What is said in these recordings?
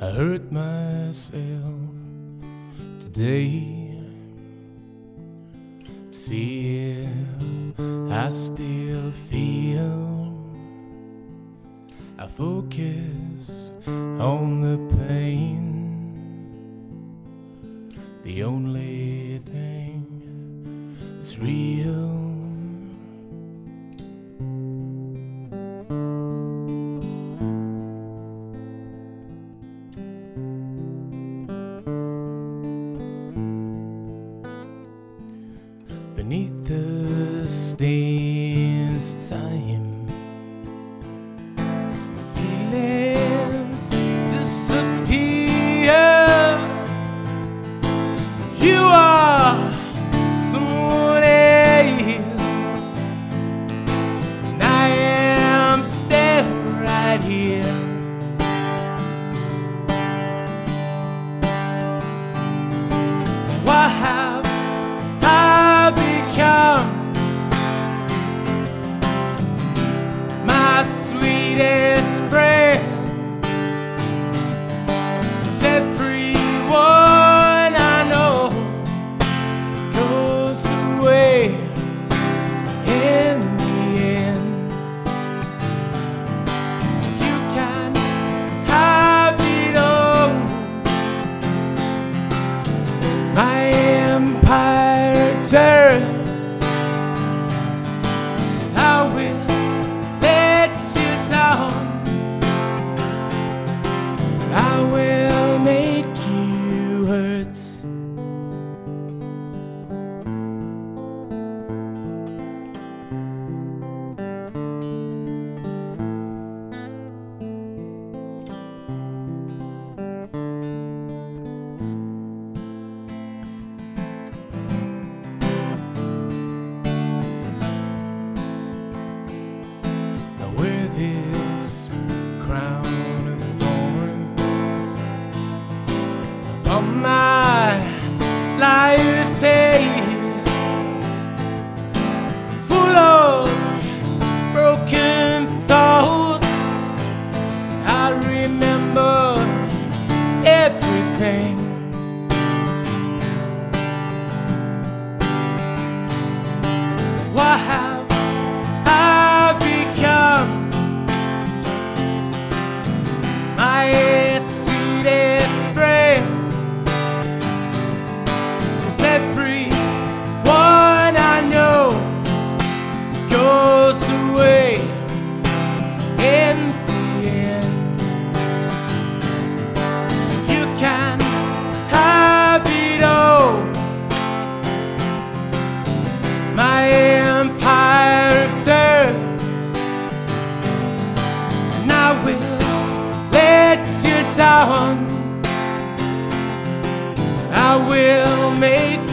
I hurt myself today. See I still feel. I focus on the pain. The only thing that's real. stands time. My empire turns on my life. down, I will make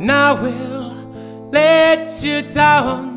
and I will let you down.